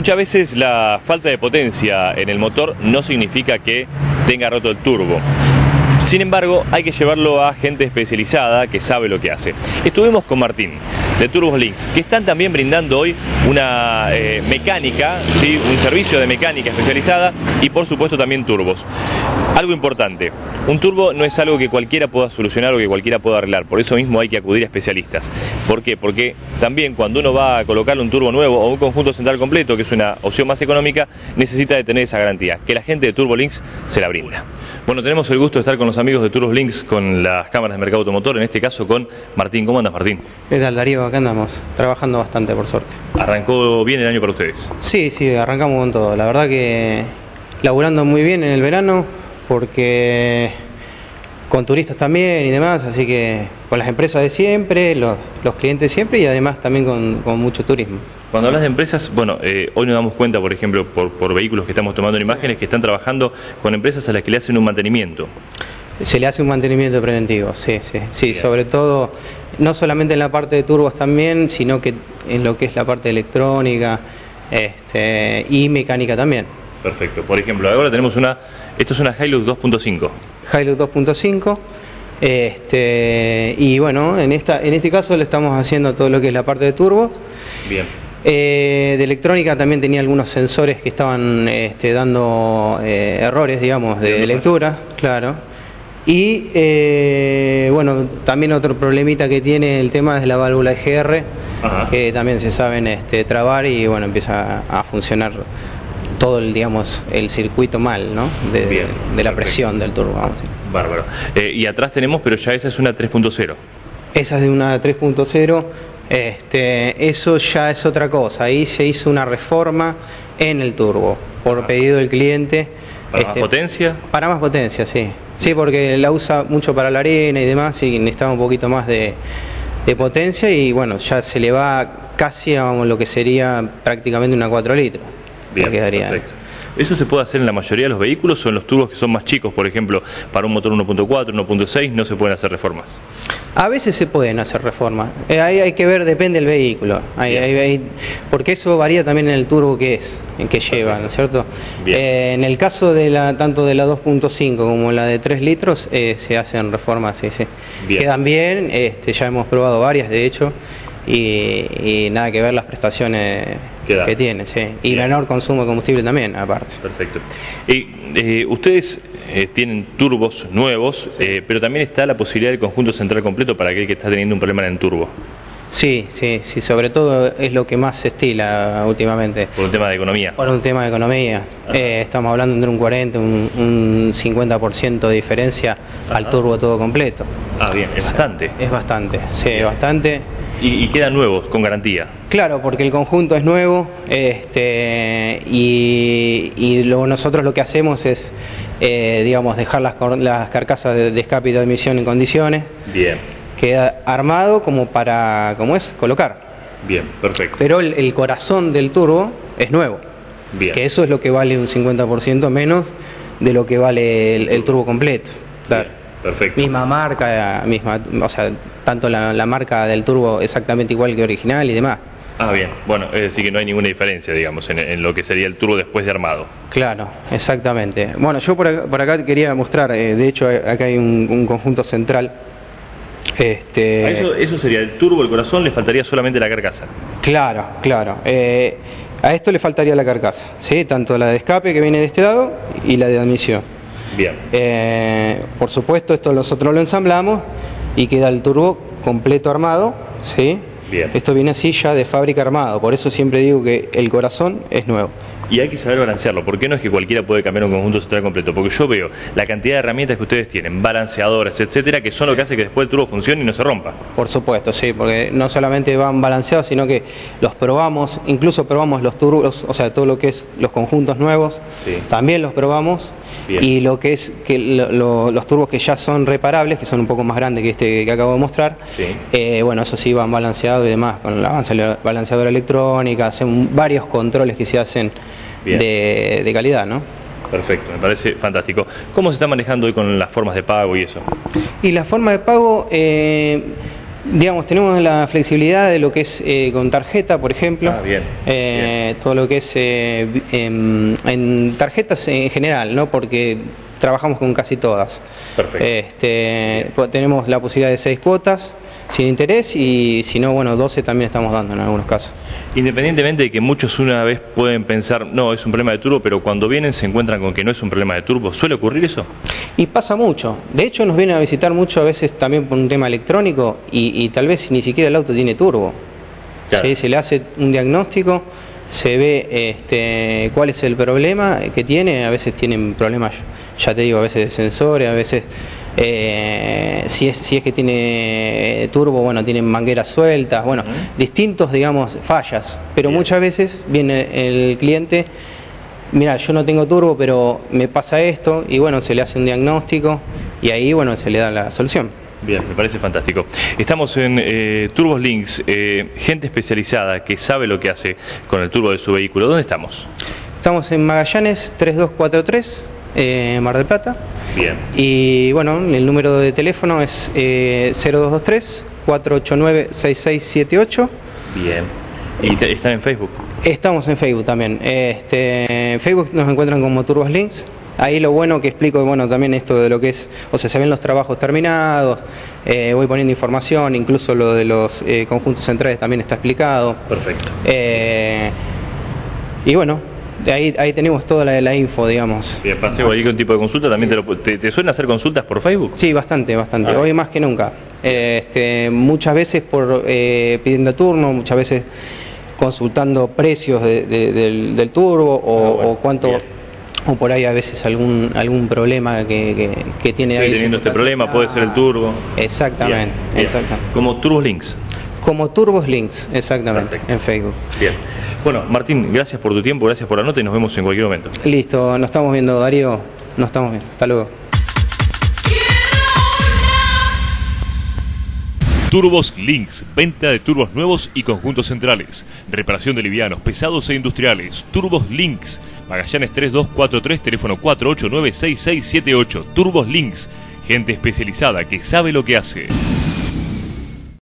Muchas veces la falta de potencia en el motor no significa que tenga roto el turbo. Sin embargo, hay que llevarlo a gente especializada que sabe lo que hace. Estuvimos con Martín de Turbos Links, que están también brindando hoy una eh, mecánica, ¿sí? un servicio de mecánica especializada y por supuesto también turbos. Algo importante, un turbo no es algo que cualquiera pueda solucionar o que cualquiera pueda arreglar, por eso mismo hay que acudir a especialistas. ¿Por qué? Porque también cuando uno va a colocarle un turbo nuevo o un conjunto central completo, que es una opción más económica, necesita tener esa garantía, que la gente de Turbo Links se la brinda. Bueno, tenemos el gusto de estar con los amigos de Turbos Links con las cámaras de mercado automotor, en este caso con Martín. ¿Cómo andas, Martín? ¿Qué tal, Darío? Acá andamos, trabajando bastante, por suerte. ¿Arrancó bien el año para ustedes? Sí, sí, arrancamos con todo. La verdad que laburando muy bien en el verano, porque con turistas también y demás, así que con las empresas de siempre, los, los clientes siempre y además también con, con mucho turismo. Cuando hablas de empresas, bueno, eh, hoy nos damos cuenta, por ejemplo, por, por vehículos que estamos tomando en imágenes, que están trabajando con empresas a las que le hacen un mantenimiento. Se le hace un mantenimiento preventivo, sí, sí, sí, Bien. sobre todo, no solamente en la parte de turbos también, sino que en lo que es la parte electrónica este, y mecánica también. Perfecto. Por ejemplo, ahora tenemos una, esto es una Hilux 2.5. Hilux 2.5. Este, y bueno, en, esta, en este caso le estamos haciendo todo lo que es la parte de turbos. Bien. Eh, de electrónica también tenía algunos sensores que estaban este, dando eh, errores, digamos, de, Bien, lectura, claro. Y eh, bueno, también otro problemita que tiene el tema es la válvula EGR, Ajá. que también se saben este, trabar y bueno, empieza a funcionar todo el, digamos, el circuito mal, ¿no? De, Bien, de la presión del turbo, vamos a decir. Bárbaro. Eh, y atrás tenemos, pero ya esa es una 3.0. Esa es de una 3.0. Este, eso ya es otra cosa. Ahí se hizo una reforma en el turbo por pedido del cliente. Para más Este, potencia. Para más potencia, sí. Sí, porque la usa mucho para la arena y demás y necesitaba un poquito más de, de potencia y bueno, ya se le va casi a lo que sería prácticamente una 4 litros. Bien, perfecto. ¿Eso se puede hacer en la mayoría de los vehículos o en los turbos que son más chicos? Por ejemplo, para un motor 1.4, 1.6 no se pueden hacer reformas. A veces se pueden hacer reformas. Eh, ahí hay que ver, depende del vehículo. Porque eso varía también en el turbo que es, en que lleva, ¿no es cierto? Eh, en el caso de la tanto de la 2.5 como la de 3 litros, eh, se hacen reformas, sí, sí. Bien. Quedan bien, este, ya hemos probado varias, de hecho, y, y nada que ver las prestaciones Queda. que tiene, sí. Y Bien. menor consumo de combustible también, aparte. Perfecto. Y eh, ustedes eh, tienen turbos nuevos, eh, pero también está la posibilidad del conjunto central completo para aquel que está teniendo un problema en el turbo, Sí, sí, sí, sobre todo es lo que más se estila últimamente. por un tema de economía. Por un tema de economía, eh, estamos hablando entre un 40 y un, un 50% de diferencia al turbo todo completo. Ah, bien, es bastante. Es bastante, sí, bastante. Y, y quedan nuevos, con garantía. Claro, porque el conjunto es nuevo este, y, y luego nosotros lo que hacemos es, eh, digamos, dejar las, las carcasas de, de escape y de admisión en condiciones. Bien, Queda armado como para, como es, colocar. bien, perfecto. Pero el, el corazón del turbo es nuevo. Bien. Que eso es lo que vale un 50% menos de lo que vale el, el turbo completo. Claro. Bien, perfecto. Misma marca, misma, o sea, tanto la, la marca del turbo exactamente igual que original y demás. Ah, bien. Bueno, es decir que no hay ninguna diferencia, digamos, en, en lo que sería el turbo después de armado. Claro, exactamente. Bueno, yo por acá, por acá quería mostrar, eh, de hecho acá hay un, un conjunto central. Este, A eso, eso sería el turbo, el corazón, le faltaría solamente la carcasa. Claro, claro. Eh, a esto le faltaría la carcasa, ¿sí? tanto la de escape que viene de este lado y la de admisión. Bien. Eh, por supuesto, esto nosotros lo ensamblamos y queda el turbo completo armado. ¿sí? Bien. Esto viene así ya de fábrica armado, por eso siempre digo que el corazón es nuevo. Y hay que saber balancearlo. ¿Por qué no es que cualquiera puede cambiar un conjunto central completo? Porque yo veo la cantidad de herramientas que ustedes tienen, balanceadores, etcétera, que son lo que hace que después el turbo funcione y no se rompa. Por supuesto, sí, porque no solamente van balanceados, sino que los probamos, incluso probamos los turbos, o sea, todo lo que es los conjuntos nuevos, Sí. también los probamos. Bien. Y lo que es que lo- lo- los turbos que ya son reparables, que son un poco más grandes que este que acabo de mostrar, Sí. eh, bueno, eso sí van balanceados y demás, con la balanceadora- electrónica, hacen varios controles que se hacen. De, de calidad, ¿no? Perfecto, me parece fantástico. ¿Cómo se está manejando hoy con las formas de pago y eso? Y la forma de pago, eh, Digamos, tenemos la flexibilidad de lo que es eh, con tarjeta, por ejemplo. Ah, bien, Eh, Todo lo que es eh, en, en tarjetas en general, ¿no? Porque trabajamos con casi todas. Perfecto. Este, po- tenemos la posibilidad de seis cuotas sin interés y si no, bueno, 12 también estamos dando en algunos casos. Independientemente de que muchos una vez pueden pensar, no, es un problema de turbo, pero cuando vienen se encuentran con que no es un problema de turbo, ¿suele ocurrir eso? Y pasa mucho. De hecho, nos vienen a visitar mucho a veces también por un tema electrónico y, y tal vez ni siquiera el auto tiene turbo. Se le hace un diagnóstico, se ve este, cuál es el problema que tiene. A veces tienen problemas, ya te digo, a veces de sensores, a veces eh, si, es, si es que tiene turbo, bueno, tienen mangueras sueltas, bueno, distintos, digamos, fallas. Pero Bien. muchas veces viene el cliente mira, yo no tengo turbo, pero me pasa esto, y bueno, se le hace un diagnóstico y ahí, bueno, se le da la solución. Bien, me parece fantástico. Estamos en eh, Turbos Links, eh, gente especializada que sabe lo que hace con el turbo de su vehículo. ¿Dónde estamos? Estamos en Magallanes 3243, eh, Mar del Plata, Bien. y bueno, el número de teléfono es eh, 0223 489 6678. Bien. ¿Y están en Facebook? Estamos en Facebook también. Este, en Facebook nos encuentran como Turbos Links. Ahí lo bueno que explico, bueno, también esto de lo que es, o sea, se ven los trabajos terminados, eh, voy poniendo información, incluso lo de los eh, conjuntos centrales también está explicado. Perfecto. Eh, y bueno, de ahí, ahí tenemos toda la, la info, digamos. Bien, hacer cualquier tipo de consulta, ¿también te, lo- te- te suelen hacer consultas por Facebook? Sí, bastante, bastante. Ah. Hoy más que nunca. Este, muchas veces por eh, pidiendo turno, muchas veces consultando precios de- de- del, del turbo o, Ah, bueno, o cuánto bien. O por ahí a veces algún algún problema que, que- que tiene Estoy ahí teniendo este problema, puede ser el turbo. Exactamente, exactamente. Como Turbos Links. Como Turbos Links, exactamente, Perfecto. en Facebook. Bien. Bueno, Martín, gracias por tu tiempo, gracias por la nota y nos vemos en cualquier momento. Listo, nos estamos viendo, Darío. Nos estamos viendo. Hasta luego. Turbos Links, venta de turbos nuevos y conjuntos centrales, reparación de livianos, pesados e industriales. Turbos Links, Magallanes 3243, teléfono 489-6678. Turbos Links, gente especializada que sabe lo que hace.